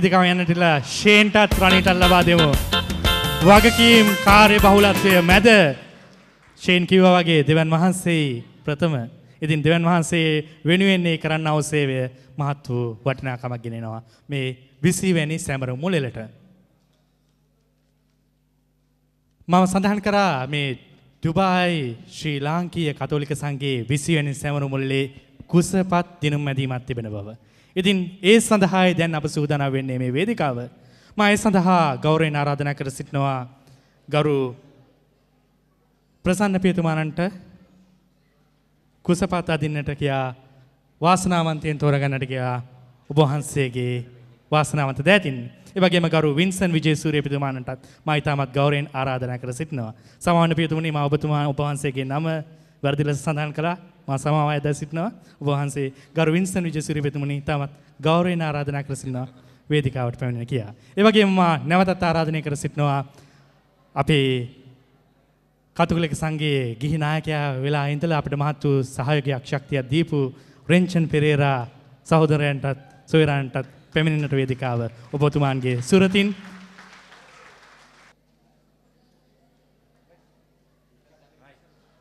ඉදිකම යන්නටලා ෂේන්ටත් රනිටල් ලබා දෙමු. වගකීම් කාර්ය බහුලත්වය මැද ෂේන් කිව්ව වගේ දෙවන් වහන්සේ ප්‍රථම ඉතින් දෙවන් වහන්සේ වෙනුවෙන්නේ කරන්න අවසේවය මහත් වූ වටිනාකමක් ගෙනෙනවා මේ විසිවැනි සැමරු මුලෙලට. මම සඳහන් කරා මේ දුබායි ශ්‍රී ලාංකීය කතෝලික සංගේ විසිවැනි සැමරු මුල්ලේ කුසපත් දිනුම් මැදීමත් තිබෙන බව. ඉතින් ඒ සඳහායි දැන් අප සූදානම් වෙන්නේ මේ වේදිකාව. මම ඒ සඳහා ගෞරවයෙන් ආරාධනා කර සිටිනවා ගරු ප්‍රසන්න පියතුමාණන්ට කුසපත් අදින්නට කියා වාසනාවන්තයෙන් තෝරගන්නට කියා ඔබ වහන්සේගේ වාසනාවන්ත දෑතින්. ඒ වගේම ගරු වින්සන් විජේසූරිය පියතුමාණන්ටත් මා ඊටමත් ගෞරවයෙන් ආරාධනා කර සිටිනවා. සමාන පියතුමනි මා ඔබතුමා ඔබ වහන්සේගේ නම වැරදි ලෙස සඳහන් කළා. මා සමාව අයදා සිටිනවා. ඔබ වහන්සේ ගරු වින්සන් විජේසූරිය පියතුමනි ඊටමත් ගෞරවයෙන් ආරාධනා කර සිටිනවා. වේදිකාවට පැමිණෙන කියා. ඒ වගේම මා නැවතත් ආරාධනය කර සිටිනවා අපේ කතුකලක සංගේ ගිහි නායකයා වෙලා ඉඳලා අපිට මහත් වූ සහයෝගයක් ශක්තියක් දීපු රෙන්චන් පෙරේරා සහෝදරයන්ටත් සොයරන්ටත් පැමිණෙන්නට වේදිකාව ඔබතුමාන්ගේ සුරතින්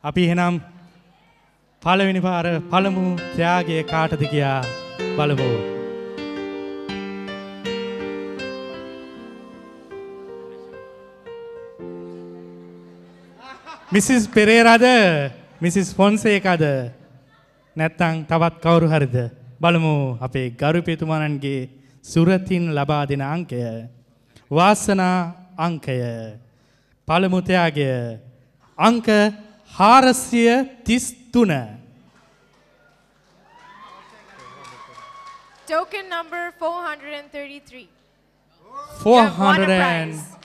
අපි එහෙනම් පළවෙනි පාර පළමු ත්‍යාගය කාටද කියා බලමු. මිසිස් පෙරේරාද මිසිස් ෆොන්සේකද නැත්තං තවත් කවුරු හරිද? බලමු අපේ ගරු පිතුමාණන්ගේ සුරතින් ලබා දෙන අංකය. වාසනා අංකය. පළමුතයාගය අංක හාරසිය තිස්තුන Token number 433. 400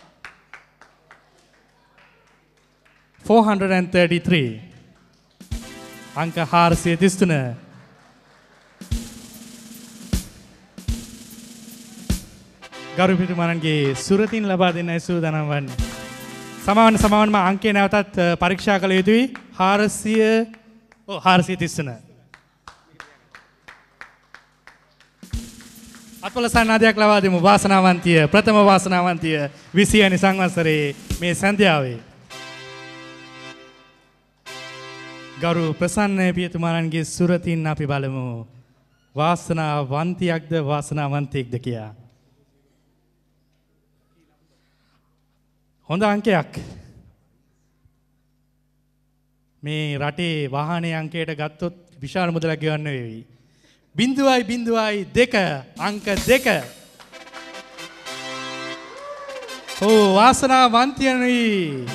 433 අංක හාරසිය තිස්තුන ගරු පිටුමනන්ගේ සුරතින් ලබා දෙන්න සූදානම් වන්නේ. සමාවන්න සමාවන්ම අංකේ නැවතත් අ, පරීක්ෂා කළ යුතුයි හාරසිය හාරසිය තිස්සන. අත්වල සන්නාදයක් ලබා දෙමු වාසනාවන්තිය ප්‍රථම වාසනාවන්තිය විසියනි සංවත්සරේ මේ සන්ධ්‍යාවේ. ගරු ප්‍රසන්න පියතුමාණන්ගේ සුරතින් අපි බලමු. වාසනාවන්තියක්ද වාසනාවන්තයෙක්ද කියා. හොඳ අංකයක්. මේ රටේ වාහනය අංකයට ගත්තොත් විශාල මුදලක් ගෙවන්න වේවි. බිඳුවයි බිඳුවයි දෙක අංක දෙක. ඕ වාසනාවන්තියනුයි.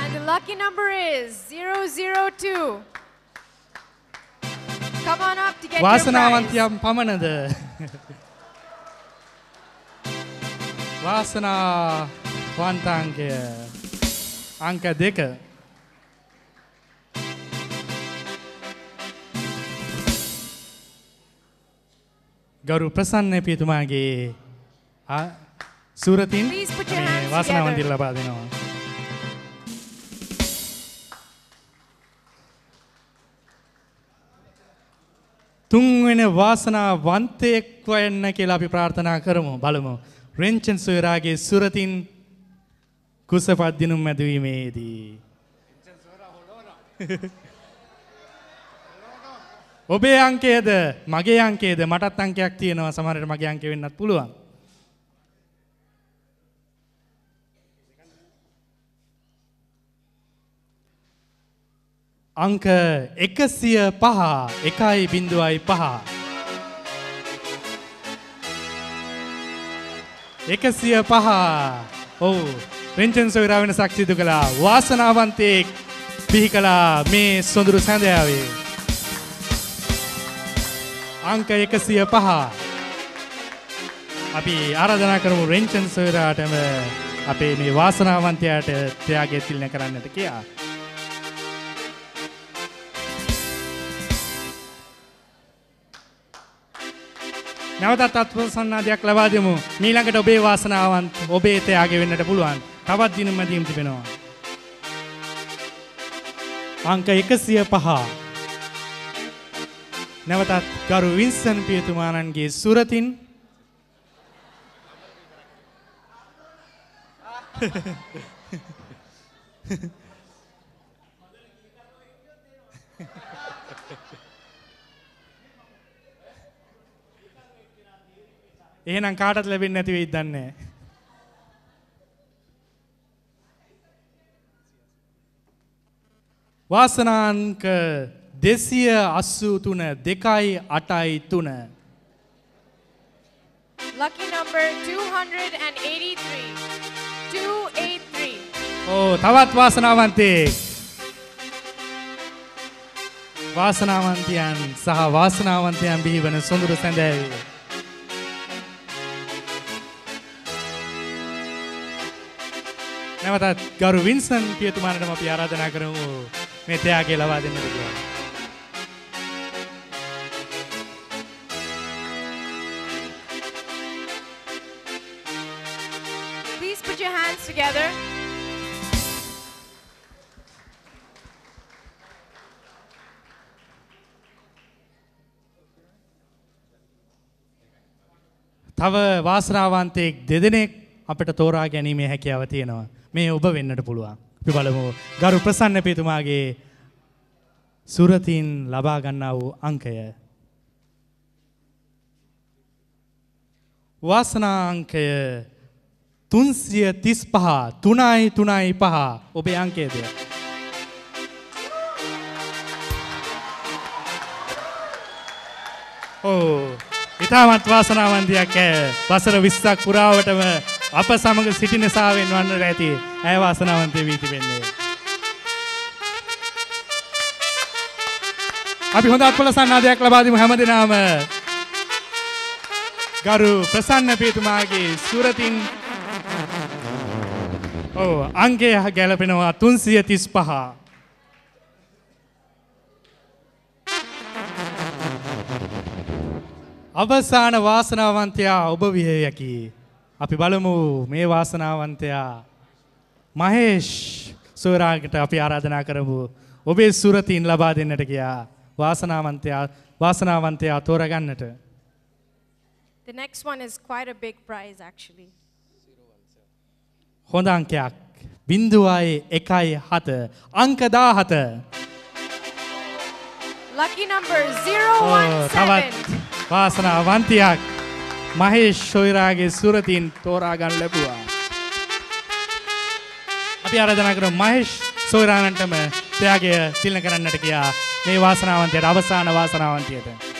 And the lucky number is 002. Come on up to get. වාසනාවන්තියම් පමණද. වාසනා වන්තාංකය අංක දෙක. ගරු ප්‍රසන්න පියතුමාගේ සුරතින් together. ලබා දෙනවා. තුන්වෙන වාසනාවන්තයෙක් වයන්න කියලා අපි ප්‍රාර්ථනා කරමු බලමු. රෙන්චන් සොයරාගේ සුරතින් කුසපත්දිනුම් මැදවීමේදී. ඔබේ අංකේද මගේ අංකේද මටත් අංකයක් තියෙනවා සමහරට මගේ අංක වෙන්නත් පුළුවන්. අංක එකසිය පහ එකයි බිඳුවයි පහ. එකසිය පහ ඔවු පෙන්චන් සොයරා වෙන සක්සිදු කළා වාසනාවන්තයෙක් පිහි කලා මේ සොඳුරු සැඳයාවේ. අංක එකසිය පහ අපි ආරධනා කරමු රෙන්චන් සොයරාටම අපේ මේ වාසනාවන්තයාට ත්‍යයාගේ තිල්න කරන්නට කියා. නැවතත් අත්පසන්නාදයක් ලබා දෙමු. මීළඟට ඔබේ වාසනාවන්ත ඔබේ තයාගේ වෙන්නට පුළුවන්. තවත් දින මැදීම් තිබෙනවා. අංක 105 නැවතත් ගරු වින්සන් පියතුමාණන්ගේ සුරතින් එහෙනම් කාටත් ලැබෙන්නේ නැති වෙයිද දන්නේ නැහැ. වාසනාංක දෙසිය අස්සූ තුන දෙකයි අටයි තුන. Lucky number 283. 283. ඕ තවත් වාසනාවන්තයෙක්. වාසනාවන්තයන් සහ වාසනාවන්තයන් බිහිවන සොඳුරු සැඳෑවේ. නැවතත් ගරු වින්සන් පියතුමානටම අපි ආරාධනා කරමු මේ තයාගේ ලබා දෙන්න කියලා. Please put your hands together. තව වාසනාවන්තයෙක් දෙදෙනෙක් අපට තෝරා ගැනීමේ හැකියාව තියෙනවා. මේ ඔබ වෙන්නට පුළුවන්. අපි බලමු ගරු ප්‍රසන්න පිතුමාගේ සුරතින් ලබා ගන්නා වූ අංකය. වාසනා අංකය තුන්සිය තිස් පහ තුනයි තුනයි පහ ඔබේ අංකේද. ඕ ඉතාමත් වාසනාවන්තයක් ඇය වසර විස්සක් පුරාවටම අප සමඟ සිටින සාවෙන් වන්නට ඇති ඇය වාසනාවන්තය වී තිබෙන්නේ. අපි හොඳ අත්පල සන්නාදයක් ලබාදිම හැම දෙනාම ගරු ප්‍රසන්න පේතුමාගේ සුරතින් ඕ අංගය ගැලපෙනවා තුන්සිය තිස් පහ. අවසාන වාසනාවන්තයා ඔබ විහයකි. අපි බලමු මේ වාසනාවන්තයා මහේෂ් සෝරාගට අපි ආරාධනා කරමු. ඔබේ සුරතින් ලබා දෙන්නට ගියා වාසනාවන්තයා වාසනාවන්තයා තෝරගන්නට. The next one is quite a big prize, actually. හොඳ අංකයක් බින්දුවයි එකයි හත අංකදා හත Lucky number තවත් 017. වාසනාවන්තයක් මහේෂ් ශොයිරාගේ සුරතින් තෝරාගන්න ලැබුවා. අපි ආරාධනා කරමු මහේෂ් සොයිරානන්ටම එයාගේ තිලන කරන්නට කියා මේ වාසනාවන්තයට අවසාන වාසනාවන්තයට.